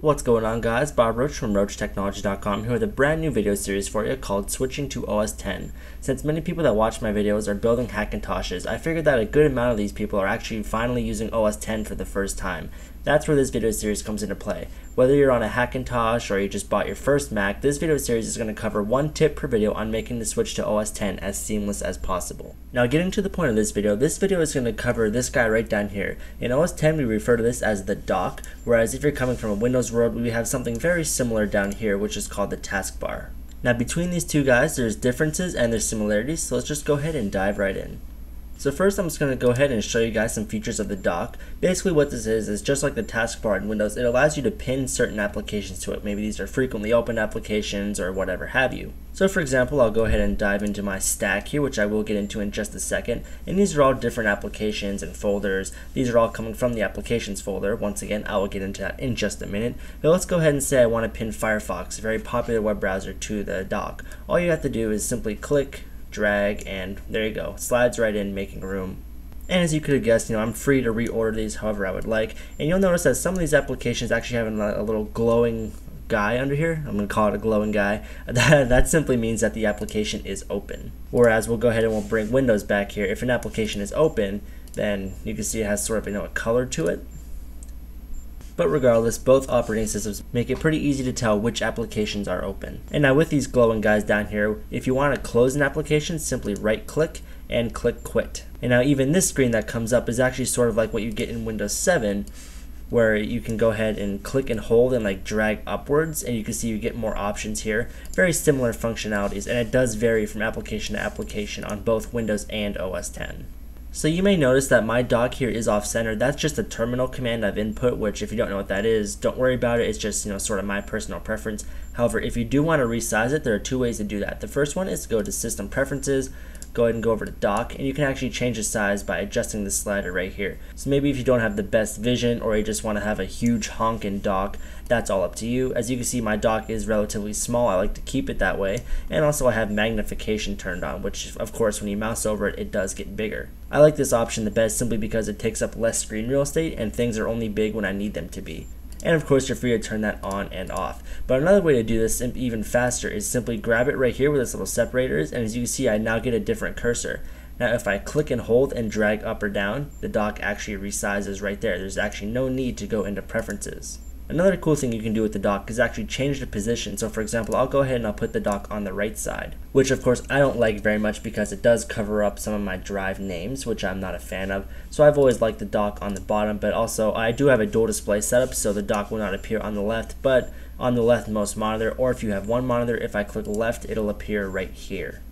What's going on guys, Bob Roche from RocheTechnology.com here with a brand new video series for you called Switching to OS 10. Since many people that watch my videos are building Hackintoshes, I figured that a good amount of these people are actually finally using OS 10 for the first time. That's where this video series comes into play. Whether you're on a Hackintosh or you just bought your first Mac, this video series is going to cover one tip per video on making the switch to OS 10 as seamless as possible. Now getting to the point of this video, this video is going to cover this guy right down here. In OS 10 we refer to this as the dock, whereas if you're coming from a Windows world we have something very similar down here which is called the taskbar. Now between these two guys there's differences and there's similarities, so let's just go ahead and dive right in. So first I'm just going to go ahead and show you guys some features of the dock. Basically what this is, is just like the taskbar in Windows, it allows you to pin certain applications to it. Maybe these are frequently opened applications or whatever have you. So for example, I'll go ahead and dive into my stack here, which I will get into in just a second. And these are all different applications and folders. These are all coming from the applications folder. Once again, I will get into that in just a minute. But let's go ahead and say I want to pin Firefox, a very popular web browser, to the dock. All you have to do is simply click drag, and there you go. Slides right in, making room. And as you could have guessed, you know, I'm free to reorder these however I would like. And you'll notice that some of these applications actually have a, little glowing guy under here. I'm going to call it a glowing guy. That, that simply means that the application is open. Whereas we'll go ahead and we'll bring Windows back here. If an application is open, then you can see it has sort of you know, a color to it. But regardless, both operating systems make it pretty easy to tell which applications are open. And now with these glowing guys down here, if you want to close an application, simply right click and click quit. And now even this screen that comes up is actually sort of like what you get in Windows 7 where you can go ahead and click and hold and like drag upwards and you can see you get more options here. Very similar functionalities and it does vary from application to application on both Windows and OS 10. So you may notice that my dock here is off center. That's just a terminal command I've input, which if you don't know what that is, don't worry about it. It's just, you know, sort of my personal preference. However, if you do want to resize it, there are two ways to do that. The first one is to go to System Preferences, go ahead and go over to dock and you can actually change the size by adjusting the slider right here. So maybe if you don't have the best vision or you just want to have a huge honking dock, that's all up to you. As you can see my dock is relatively small, I like to keep it that way. And also I have magnification turned on, which of course when you mouse over it, it does get bigger. I like this option the best simply because it takes up less screen real estate and things are only big when I need them to be. And of course, you're free to turn that on and off. But another way to do this even faster is simply grab it right here with its little separators. And as you can see, I now get a different cursor. Now, if I click and hold and drag up or down, the dock actually resizes right there. There's actually no need to go into preferences. Another cool thing you can do with the dock is actually change the position. So for example, I'll go ahead and I'll put the dock on the right side, which of course I don't like very much because it does cover up some of my drive names, which I'm not a fan of. So I've always liked the dock on the bottom, but also I do have a dual display setup, so the dock will not appear on the left, but on the leftmost monitor, or if you have one monitor, if I click left, it'll appear right here.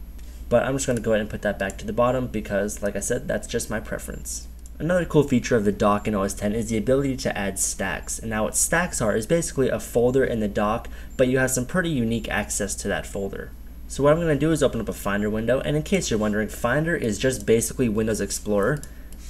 But I'm just going to go ahead and put that back to the bottom because, like I said, that's just my preference. Another cool feature of the dock in OS X is the ability to add stacks. And now what stacks are is basically a folder in the dock, but you have some pretty unique access to that folder. So what I'm going to do is open up a Finder window, and in case you're wondering, Finder is just basically Windows Explorer.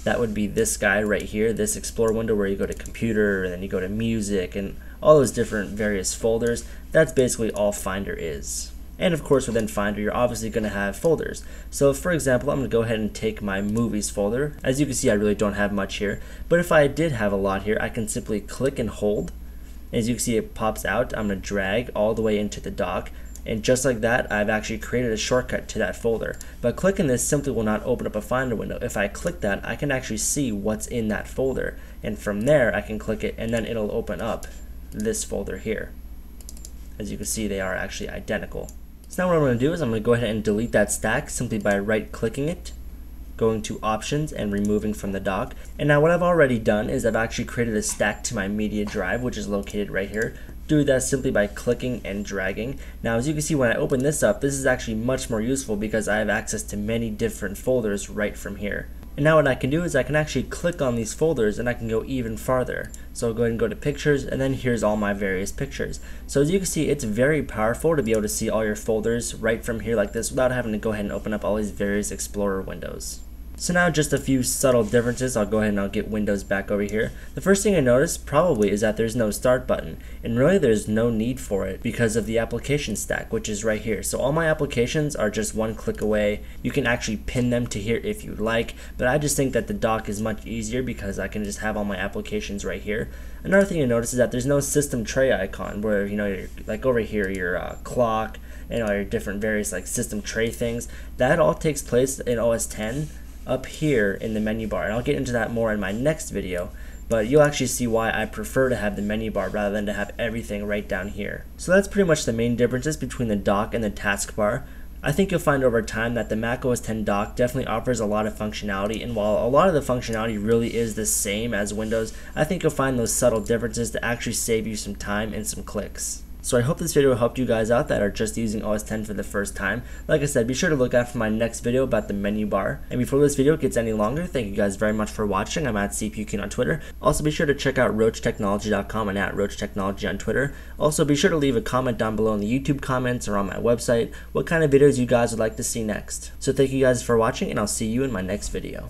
That would be this guy right here, this Explorer window where you go to Computer, and then you go to Music, and all those different various folders. That's basically all Finder is. And of course within Finder you're obviously going to have folders. So for example I'm going to go ahead and take my movies folder. As you can see I really don't have much here but if I did have a lot here I can simply click and hold. As you can see it pops out. I'm going to drag all the way into the dock and just like that I've actually created a shortcut to that folder. But clicking this simply will not open up a Finder window. If I click that I can actually see what's in that folder and from there I can click it and then it'll open up this folder here. As you can see they are actually identical. So now what I'm going to do is I'm going to go ahead and delete that stack simply by right clicking it, going to options and removing from the dock. And now what I've already done is I've actually created a stack to my media drive which is located right here. Do that simply by clicking and dragging. Now as you can see when I open this up, this is actually much more useful because I have access to many different folders right from here. And now what I can do is I can actually click on these folders and I can go even farther. So I'll go ahead and go to pictures and then here's all my various pictures. So as you can see it's very powerful to be able to see all your folders right from here like this without having to go ahead and open up all these various Explorer windows. So now just a few subtle differences. I'll go ahead and I'll get Windows back over here. The first thing I notice probably is that there's no start button. And really there's no need for it because of the application stack, which is right here. So all my applications are just one click away. You can actually pin them to here if you like, but I just think that the dock is much easier because I can just have all my applications right here. Another thing you notice is that there's no system tray icon where, you know, you're, like over here, your uh, clock, and all your different various like system tray things. That all takes place in OS 10 up here in the menu bar. And I'll get into that more in my next video, but you'll actually see why I prefer to have the menu bar rather than to have everything right down here. So that's pretty much the main differences between the dock and the taskbar. I think you'll find over time that the Mac OS 10 dock definitely offers a lot of functionality, and while a lot of the functionality really is the same as Windows, I think you'll find those subtle differences to actually save you some time and some clicks. So I hope this video helped you guys out that are just using OS 10 for the first time. Like I said, be sure to look out for my next video about the menu bar. And before this video gets any longer, thank you guys very much for watching. I'm at cpukid on Twitter. Also be sure to check out rochetechnology.com and at roachtechnology on Twitter. Also be sure to leave a comment down below in the YouTube comments or on my website what kind of videos you guys would like to see next. So thank you guys for watching and I'll see you in my next video.